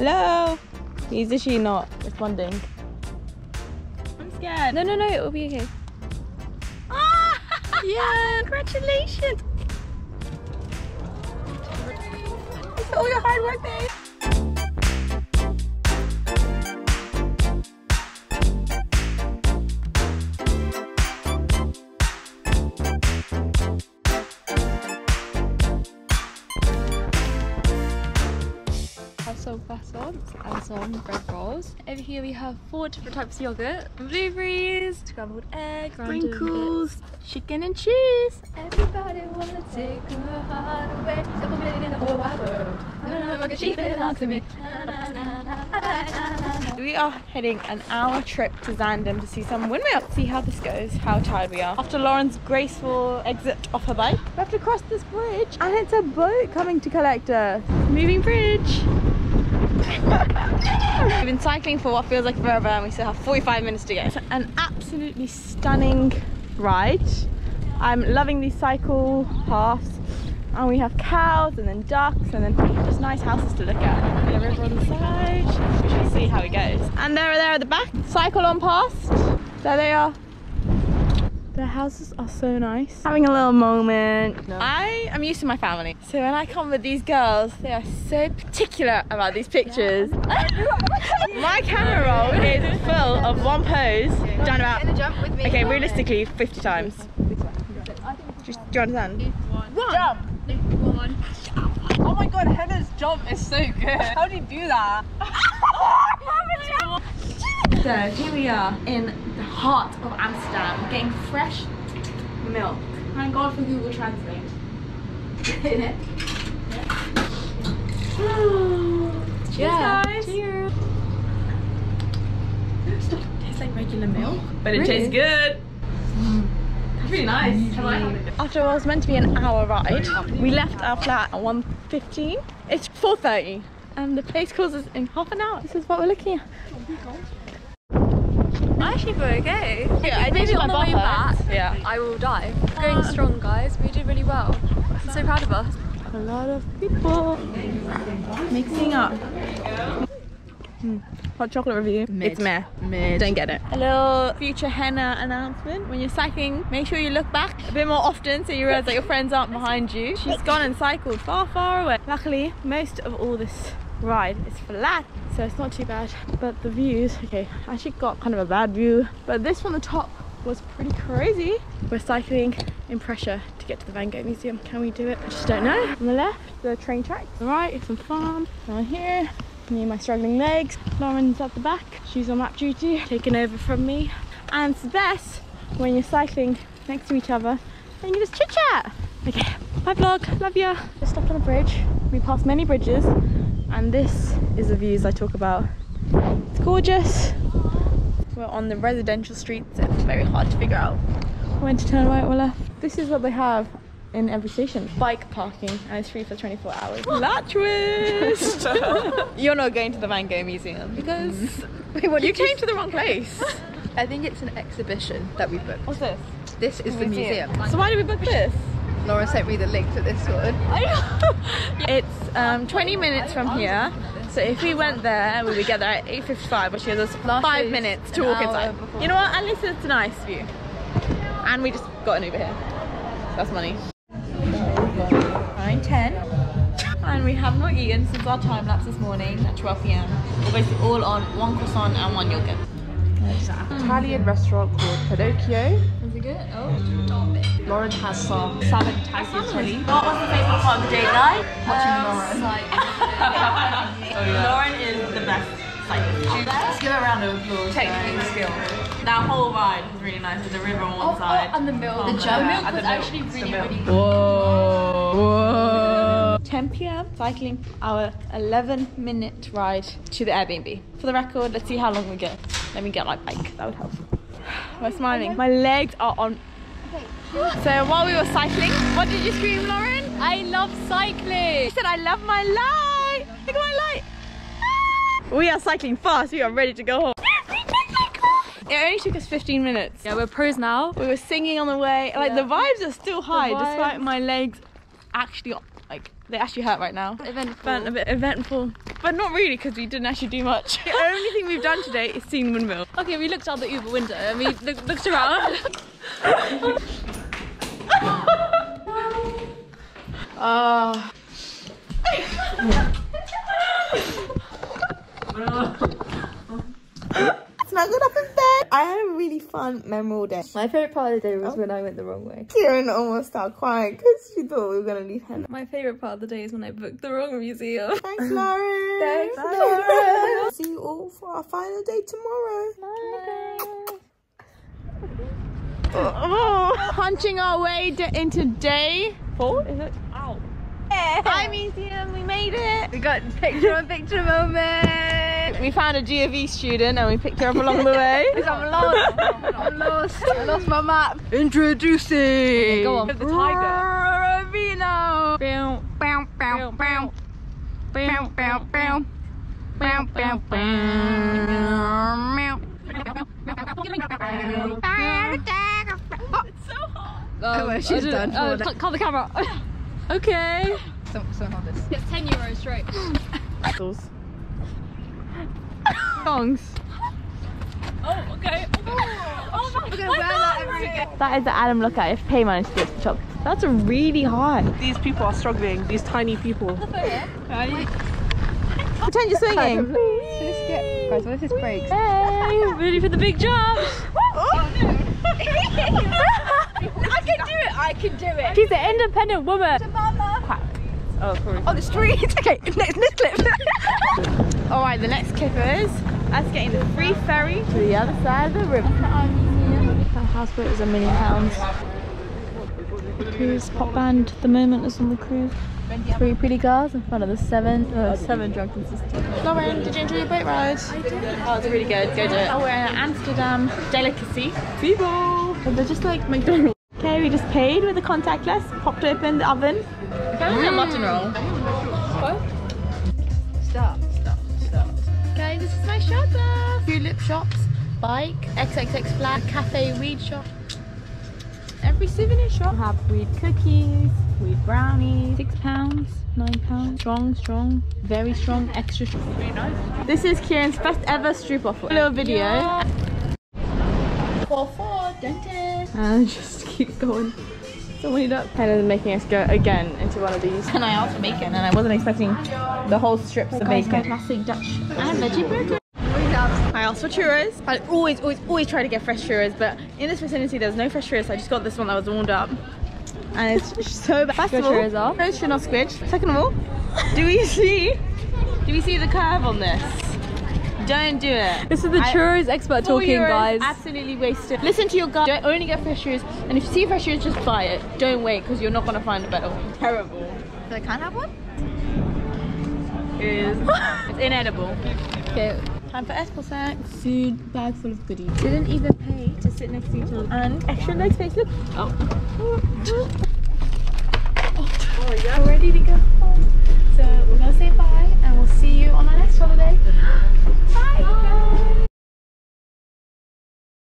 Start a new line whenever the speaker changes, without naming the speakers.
Hello? He's is she not responding? I'm scared.
No, no, no, it will be okay.
Ah! Yeah, congratulations. For all your hard work, babe.
Some croissants and some bread rolls. Over here we have four different types of yogurt, blueberries, scrambled egg,
Sprinkles, chicken and cheese.
Everybody wanna take her heart away. Double million in the whole wide world. No, no, no, she belongs to me. Na, na, na, na, na, na, na.
We are heading an hour trip to Zaandam to see some windmill. See how this goes, how tired we are. After Lauren's graceful exit off her bike, we have to cross this bridge and it's a boat coming to collect us. Moving bridge. We've been cycling for what feels like forever and we still have 45 minutes to go. It's an absolutely stunning ride. I'm loving these cycle paths and we have cows and then ducks and then just nice houses to look at. And a river on the side. We shall see how it goes. And there, are there at the back, cycle on past. There they are. Their houses are so nice. Having a little moment. I am used to my family. So when I come with these girls, they are so particular about these pictures. my camera roll is full of one pose done about, okay, realistically 50 times. Just, do you understand? Jump!
Oh my god, Hannah's jump is so good. How do you do that?
So here we are in the heart of Amsterdam, getting fresh milk. Thank God for Google Translate. In it. Cheers,
Yeah.
guys. Cheers. Tastes like regular milk, but it tastes good. It's really nice. Mm-hmm. After what was meant to be an hour ride, we left our flat at 1.15. It's 4.30 and the place closes in half an hour. This is what we're looking at.
I actually feel okay.
Yeah, I
Maybe
did
on
my
the way back.
Yeah.
I will die. Going uh, strong, guys. We did really well. I'm so proud of us.
A lot of people mixing up. Hmm. Hot chocolate review. It's meh.
Mid.
Don't get it. A little future henna announcement. When you're cycling, make sure you look back a bit more often so you realise that your friends aren't behind you. She's gone and cycled far, far away. Luckily, most of all this ride is flat, so it's not too bad. But the views, okay, I actually got kind of a bad view, but this from the top was pretty crazy. We're cycling in pressure to get to the Van Gogh Museum. Can we do it? I just don't know. On the left, the train tracks. On the right, some farm. Down here, me and my struggling legs. Lauren's at the back. She's on map duty, taking over from me. And it's best when you're cycling next to each other and you just chit chat. Okay, bye vlog, love ya. Just stopped on a bridge. We passed many bridges and this is the views I talk about. It's gorgeous. We're on the residential streets, it's very hard to figure out when to turn right or left. This is what they have in every station. Bike parking, and it's free for 24 hours. Plot twist! You're not going to the Van Gogh Museum because you came to the wrong place.
I think it's an exhibition that we booked.
What's this?
This is the museum.
So why did we book this?
Laura sent me the link to this one.
It's um, 20 minutes from here. So if we went there, we would get there at 8.55, which gives us
Last
five minutes to walk inside. You know what? At least it's a nice view. And we just got an Uber here. That's money. 9.10. And we have not eaten since our time lapse this morning at 12 p.m. We're basically all on one croissant and one yogurt.
Italian restaurant called Pinocchio.
Is it good? Oh,
Lauren has some salmon tagliatelle.
What was the favourite part of the day, guys?
Watching um, Lauren.
Oh, Lauren is the best cyclist.
Let's give her a round of applause.
Technical skill. That whole ride was really nice with the river on oh, one oh, side.
Oh, and the milk.
The
The
jump.
milk
And
was
the milk.
actually really, really good.
Whoa. Whoa.
10 p.m. cycling our 11 minute ride to the Airbnb. For the record, let's see how long we get. Let me get my bike, that would help. We're smiling. My legs are on. So while we were cycling, what did you scream, Lauren?
I love cycling.
She said, I love my light. Look at my light. Ah! We are cycling fast. We are ready to go home. It only took us 15 minutes.
Yeah, we're pros now.
We were singing on the way. Like
Yeah.
the vibes are still high despite my legs actually like they actually hurt right now.
Eventful.
Fun, a bit eventful, but not really because we didn't actually do much. the only thing we've done today is seen windmill.
Okay, we looked out the Uber window and we look, looked around.
Ah.
Snuggled up in bed. I had a really fun, memorable day.
My favourite part of the day was
Oh.
when I went the wrong way.
Kieran almost started crying because she thought we were going to leave Hannah.
My favourite part of the day is when I booked the wrong museum.
Thanks, Lauren.
Thanks,
Bye.
Lauren.
See you all for our final day tomorrow.
Oh, punching our way d- into day four. Is it? Ow. Hi museum, we made it.
We got picture on picture moment.
We found a GFE student and we picked her up along the way.
I'm lost. I'm lost. I lost my map. Introducing. Go on.
The tiger.
Roveena.
Bow,
Bow, bow, bow. Bow, bow, bow. Bow, bow, bow. Oh, well, she's done. Oh, call, call the camera.
Okay.
Someone, someone hold this. It's 10 euros straight.
Songs.
Oh, okay. Oh, We're gonna wear that every day.
That is the Adam look at if pay managed to get to the top. That's really high.
These people are struggling. These tiny people.
Pretend you're swinging.
Guys, what if this breaks?
Hey, ready for the big jump?
Oh, I can do it. I can do it.
She's an independent woman.
Mama.
Oh, sorry.
On the street. Okay, next, next clip.
All right, the next clip is us getting the free ferry to the other side of the river. That houseboat is a million pounds. Cruise pop band at the moment is on the cruise. Three pretty girls in front of the seven, uh, seven drunken sisters. Lauren, did you enjoy your boat ride? I did. Oh, it's really good. Go do it. Oh, we're in an Amsterdam delicacy. People. They're just like McDonald's. Okay, we just paid with the contactless, popped open the oven. Kind of like a mutton roll. Shops, bike, XXX flag, cafe, weed shop. Every souvenir shop have weed cookies, weed brownies, six pounds, nine pounds. Strong, strong, very strong, extra strong. Very nice. This is Kieran's first ever stroop off. A little video. Four four dentist. And just keep going. So weed up. Hannah's making us go again into one of these. And I asked for bacon, and I wasn't expecting the whole strips of bacon. Classic Dutch and veggie burger. I asked for churros. I always, always, always try to get fresh churros, but in this vicinity there's no fresh churros, so I just got this one that was warmed up. And it's so bad. First
Your
of all,
churros
should not squidge. Second of all, do we see, do we see the curve on this? Don't do it.
This is the
I-
churros expert talking, guys.
Absolutely wasted. Listen to your gut. Don't only get fresh churros, and if you see fresh churros, just buy it. Don't wait, because you're not gonna find a better one. Terrible.
I can't have one?
Is it's inedible.
Okay.
Time for S plus X. Food bag full of goodies. Didn't even pay to sit next to each other. And extra leg space. Look. Oh. oh. We're ready to go home. So we're going to say bye and we'll see you on our next holiday. Bye. bye.